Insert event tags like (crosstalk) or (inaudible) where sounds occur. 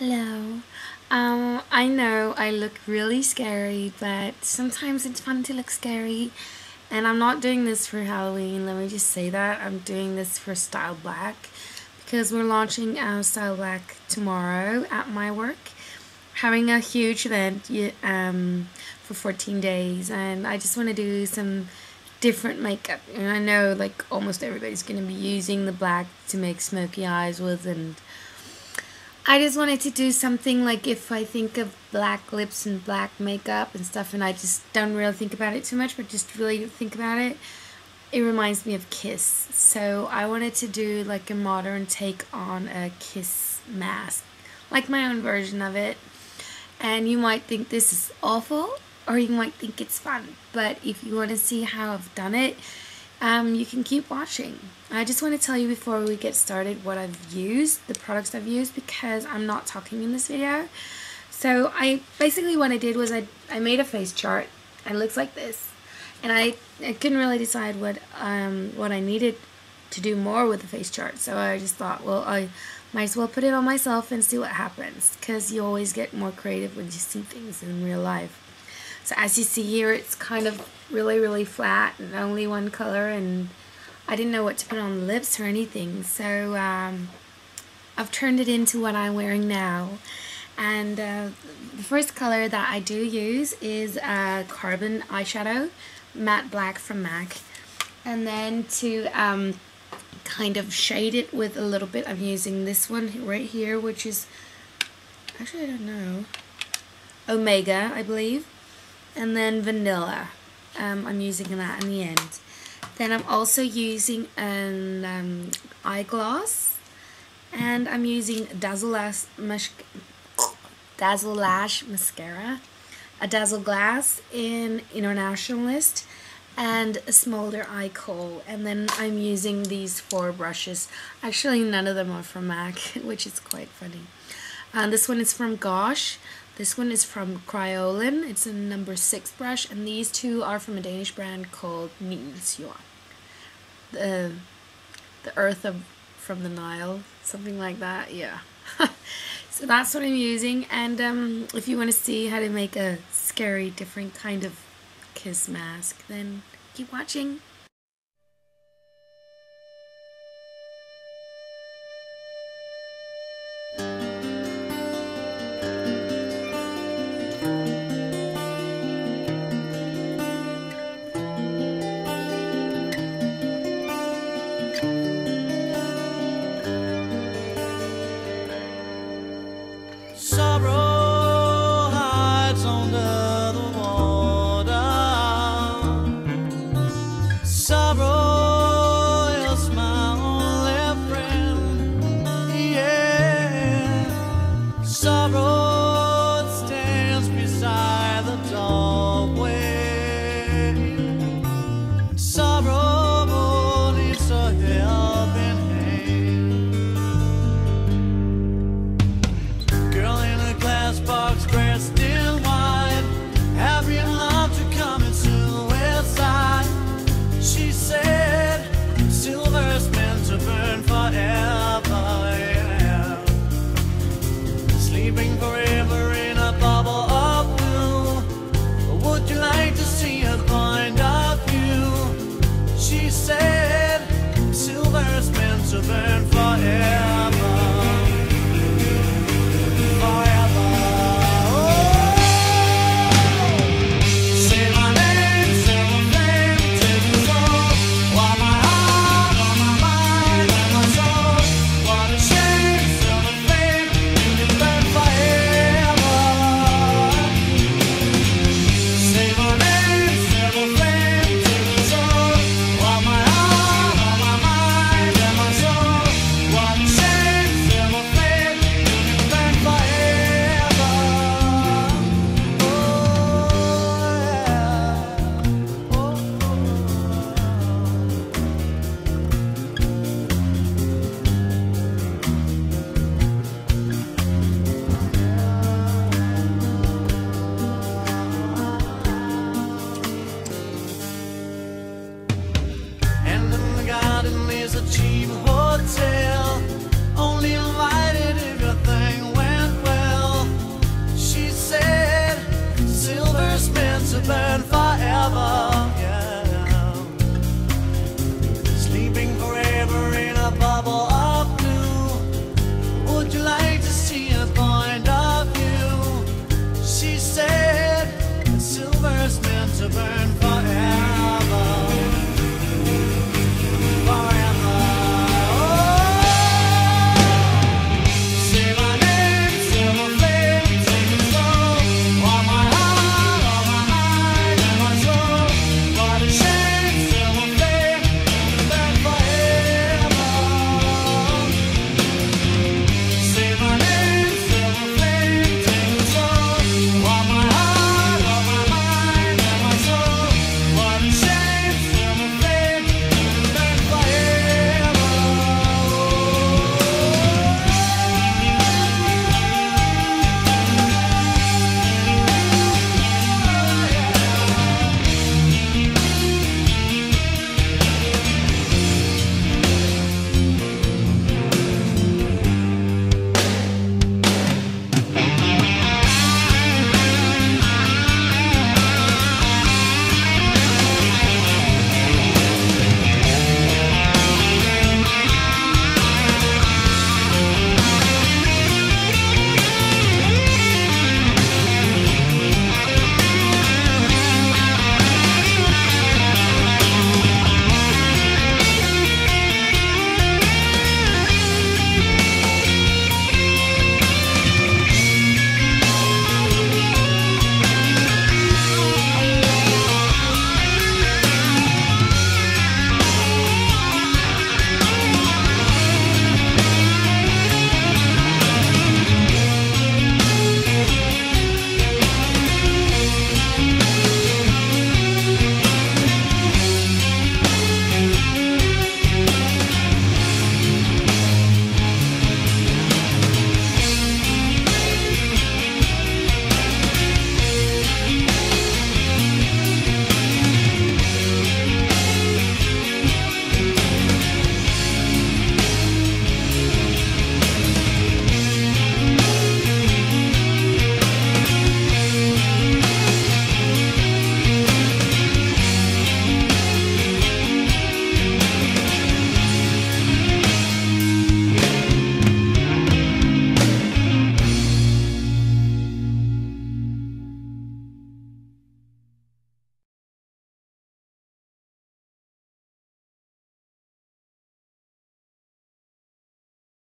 Hello. Um, I know I look really scary, but sometimes it's fun to look scary. And I'm not doing this for Halloween, let me just say that. I'm doing this for Style Black because we're launching our Style Black tomorrow at my work. Having a huge event um, for 14 days, and I just want to do some different makeup. And I know like almost everybody's going to be using the black to make smoky eyes with and I just wanted to do something like if I think of black lips and black makeup and stuff and I just don't really think about it too much but just really think about it it reminds me of Kiss. So I wanted to do like a modern take on a Kiss mask like my own version of it. And you might think this is awful or you might think it's fun but if you want to see how I've done it um, you can keep watching. I just want to tell you before we get started what I've used, the products I've used, because I'm not talking in this video. So I basically what I did was I, I made a face chart and it looks like this. And I, I couldn't really decide what um, what I needed to do more with the face chart. So I just thought, well, I might as well put it on myself and see what happens. Because you always get more creative when you see things in real life. So as you see here, it's kind of really, really flat and only one color. And I didn't know what to put on the lips or anything. So um, I've turned it into what I'm wearing now. And uh, the first color that I do use is a Carbon eyeshadow, matte black from MAC. And then to um, kind of shade it with a little bit, I'm using this one right here, which is, actually I don't know, Omega, I believe and then vanilla. Um, I'm using that in the end. Then I'm also using an um, eyegloss and I'm using Dazzle Lash, Dazzle Lash Mascara, a Dazzle Glass in Internationalist, and a Smolder Eye Kohl. And then I'm using these four brushes. Actually, none of them are from MAC, (laughs) which is quite funny. Uh, this one is from Gosh. This one is from Kryolan. It's a number 6 brush. And these two are from a Danish brand called Nilens Jord. The, the earth of, from the Nile. Something like that. Yeah. (laughs) so that's what I'm using. And um, if you want to see how to make a scary, different kind of kiss mask, then keep watching.